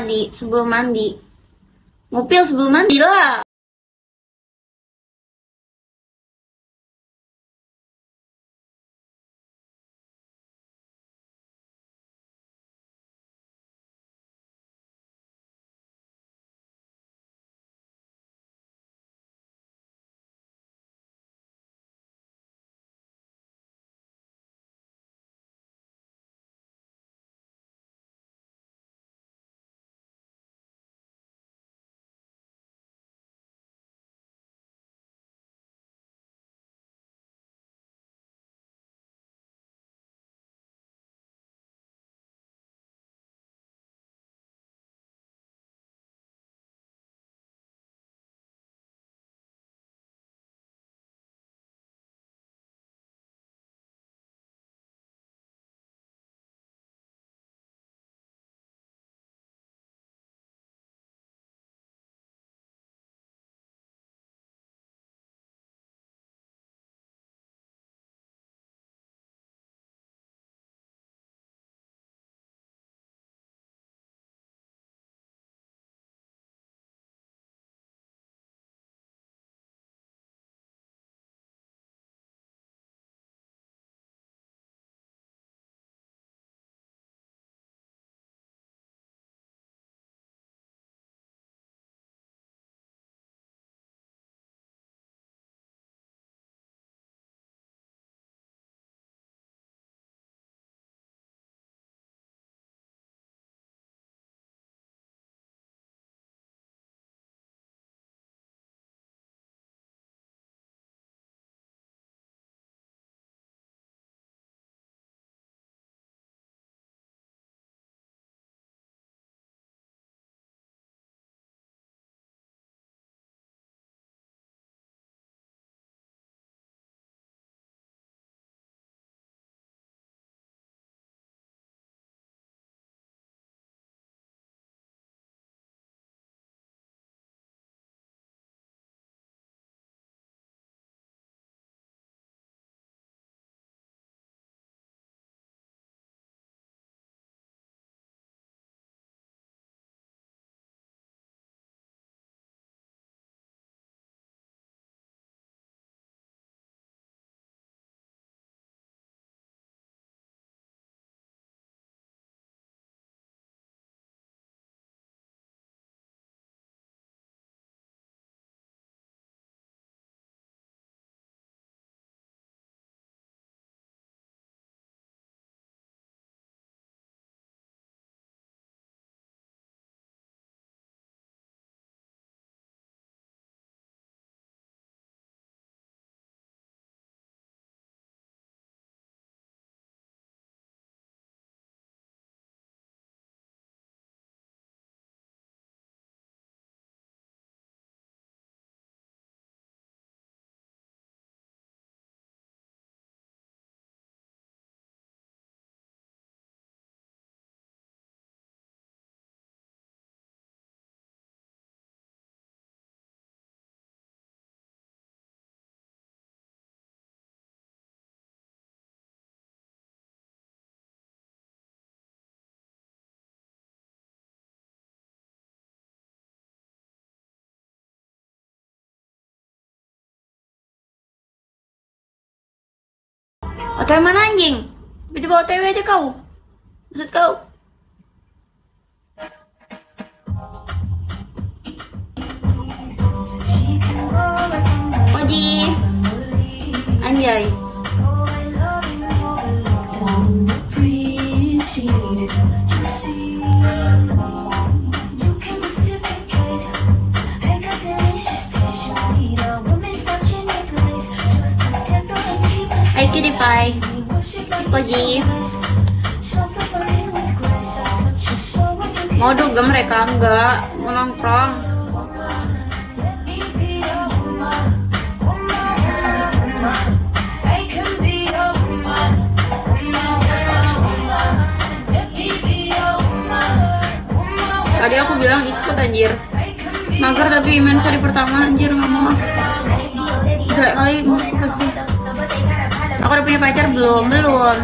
tadi sebelum mandi. Ngupil sebelum mandi lah. OTW mana anjing? Tiba-tiba OTW aja kau. Maksud kau? Oji. Mau dugem mereka enggak? Mau nongkrong? Tadi aku bilang ikut anjir. Mager tapi main seri pertama anjir nggak mau. Jelek kali aku pasti. Aku udah punya pacar belum? Belum.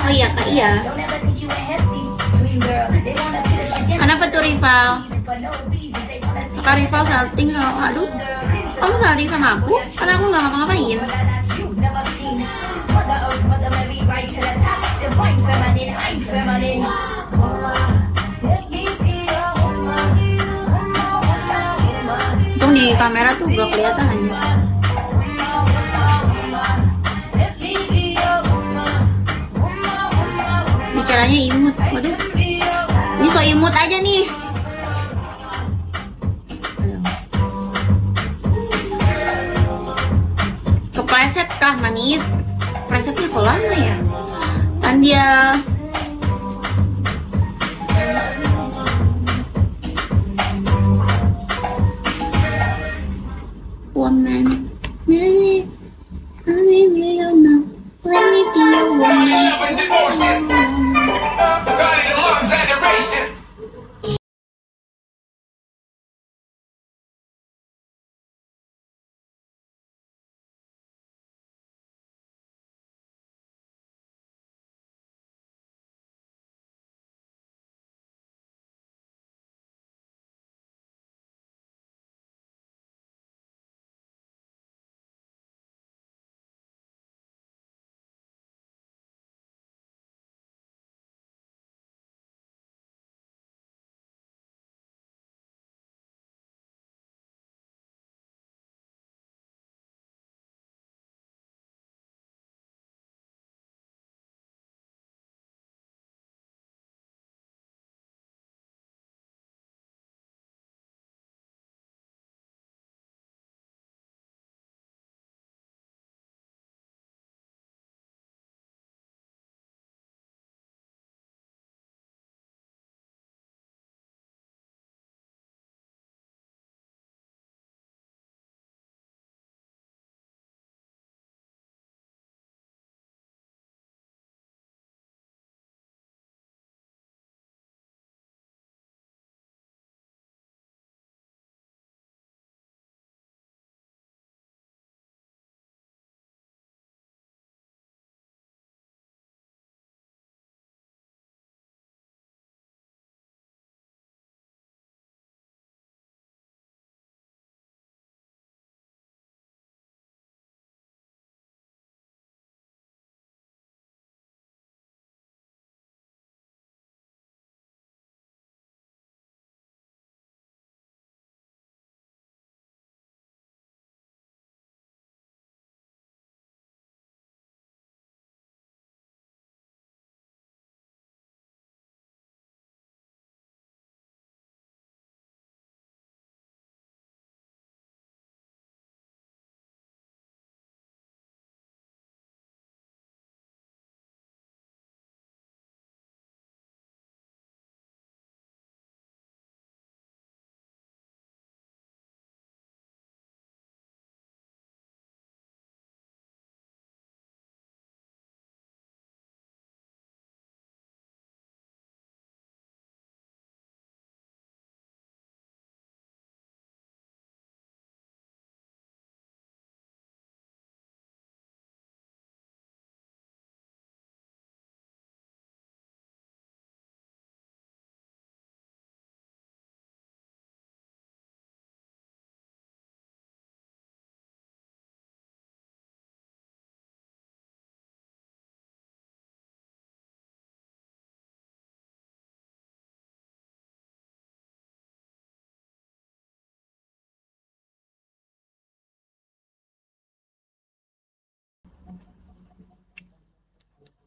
Oh iya kak iya. Kenapa tuh rival? Kakak rival salting sama aduh. Kamu salting sama aku? Karena aku nggak ngapa-ngapain. Untung di kamera tuh gak kelihatan aja. Bicaranya imut. Waduh. Ini so imut aja nih. Kah manis? Plesetnya kok lama ya? Kan dia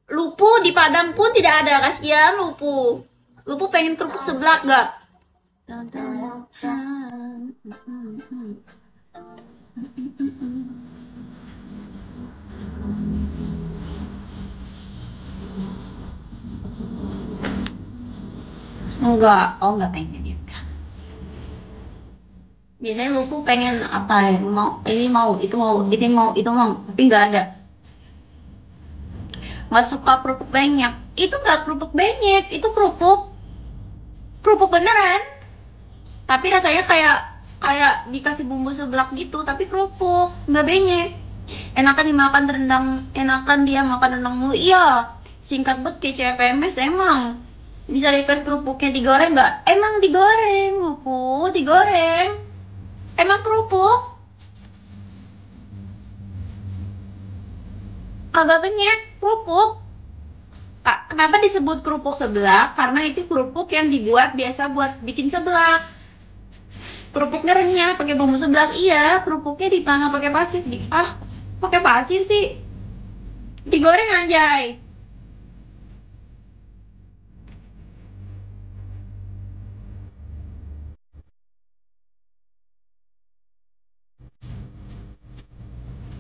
Lupu di Padang pun tidak ada kasihan Lupu. Lupu pengen kerupuk seblak gak? Enggak, oh enggak pengen ya. udah. Biasanya Lupu pengen apa ya? Mau ini mau, itu mau, ini mau, itu mau, tapi enggak ada. Nggak suka kerupuk banyak. Itu nggak kerupuk benyek itu kerupuk kerupuk beneran. Tapi rasanya kayak kayak dikasih bumbu seblak gitu tapi kerupuk nggak benyek enakan dimakan rendang enakan dia makan rendang mulu. Iya singkat bet kayak CPMS emang. Bisa request kerupuknya digoreng nggak? Emang digoreng buku digoreng. Emang kerupuk kagak banyak kerupuk Kak, kenapa disebut kerupuk seblak? Karena itu kerupuk yang dibuat biasa buat bikin seblak. Kerupuknya renyah, pakai bumbu seblak. Iya, kerupuknya dipanggang pakai pasir. Di, ah, pakai pasir sih. Digoreng anjay.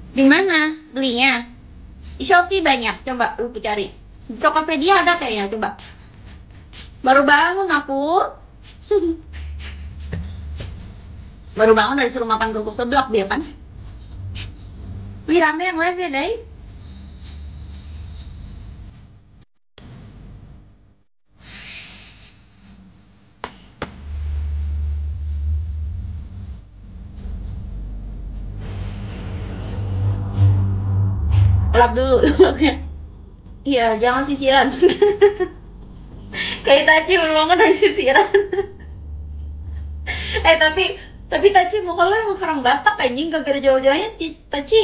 Di mana belinya? Di Shopee banyak. Coba lu cari. Di Tokopedia ada kayaknya. Coba. Baru bangun aku. Baru bangun dari suruh makan kerupuk seblak dia kan. Wih rame yang live ya guys. Lap dulu. Iya, jangan sisiran. Kayak Taci belum kan dari sisiran. eh tapi tapi Taci mau kalau emang orang Batak anjing kagak ada jauh-jauhnya Taci.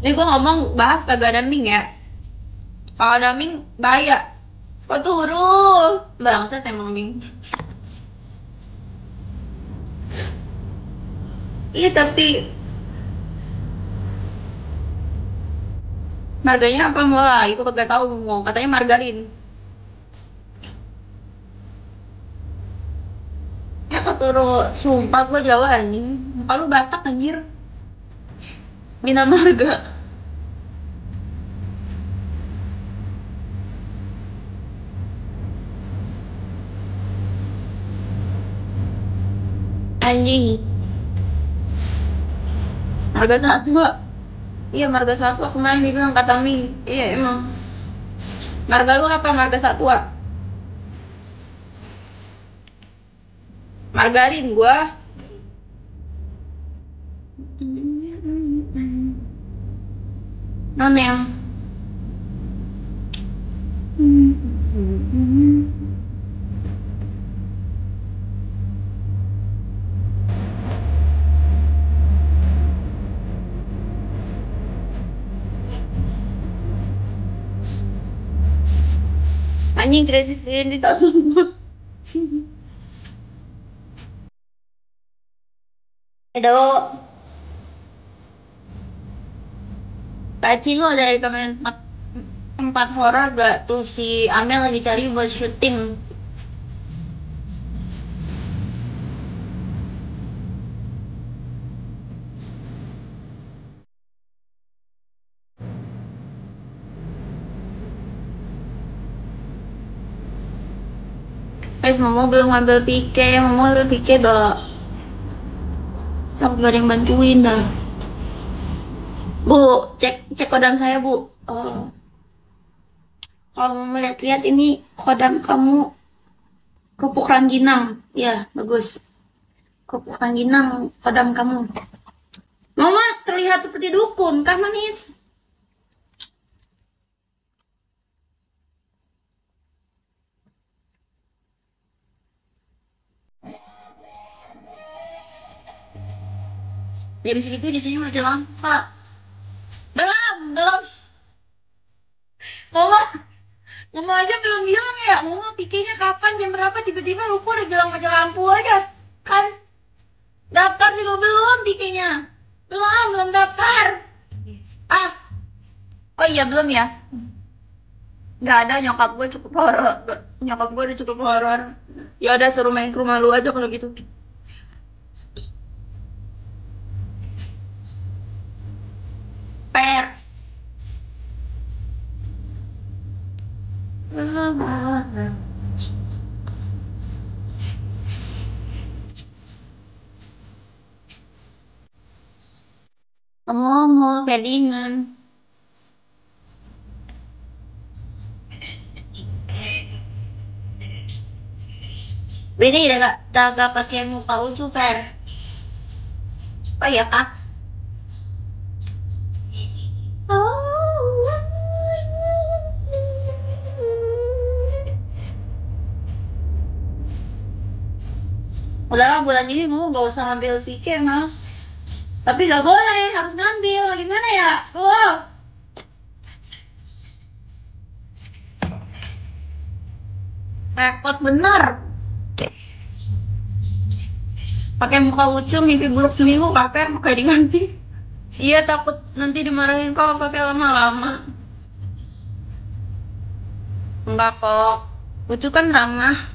Ini gua ngomong bahas kagak ada ming ya. Kalau ada ming bahaya. Kok turun? Bangsat emang ming. Iya tapi Marganya apa mulai? Itu tahu mau katanya margarin. Ya keturu sumpah gua Jawa anjing. Muka lu Batak anjir. Bina marga. Anjing. Marga satu, Pak. Iya marga satwa kemarin dia bilang kata Mi. Iya emang. Marga lu apa? Marga satwa? Margarin gua. Non Anjing tidak di tas semua Edo Paci lo dari tempat, tempat horor gak tuh si Amel lagi cari buat syuting Guys, Momo belum ngambil pike, Momo ngambil pike dah. Tapi gak ada yang bantuin dah. Bu, cek cek kodam saya bu. Oh. Kalau melihat-lihat ini kodam kamu kerupuk rangginang, ya bagus. Kerupuk rangginang kodam kamu. Mama terlihat seperti dukun, kah manis? Jam segitu di sini mati lampu. Belum, belum. Mama, Mama aja belum bilang ya. Mama pikirnya kapan, jam berapa, tiba-tiba lupa udah bilang mati lampu aja. Kan? Daftar juga belum pikirnya. Belum, belum daftar. Ah. Oh iya, belum ya? Gak ada nyokap gue cukup horor. Nyokap gue udah cukup horor. Ya udah suruh main ke rumah lu aja kalau gitu. ringan. Ini udah gak pakai muka lucu Fer. Oh iya kak? Udah lah bulan ini mau gak usah ambil pikir mas. Tapi gak boleh, harus ngambil. Gimana ya? Wow. Repot bener. Pakai muka lucu, mimpi buruk seminggu, pakai pakai diganti. Iya takut nanti dimarahin kalau pakai lama-lama. Enggak kok. Lucu kan ramah.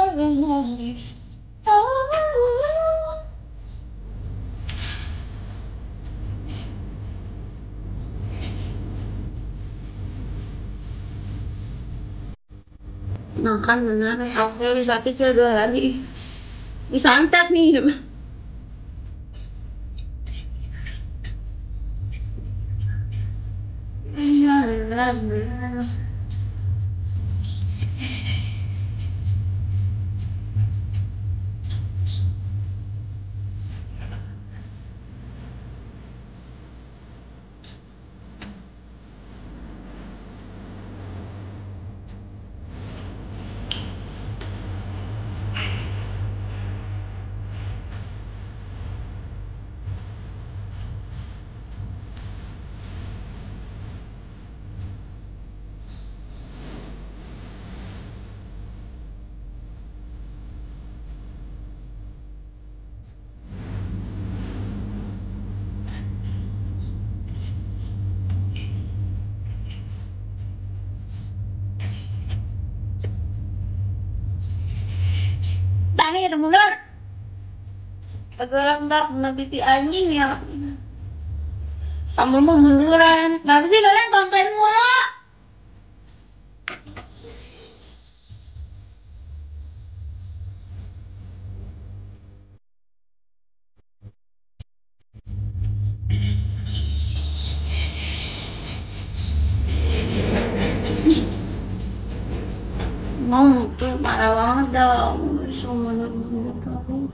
Makan bener ya. Aku bisa sudah dua hari. Disantet nih. Tanya ya Agak ntar kena pipi anjing ya. Kamu mau munduran. Kenapa sih kalian komplain mulu? Mau tuh parah banget dah. Semua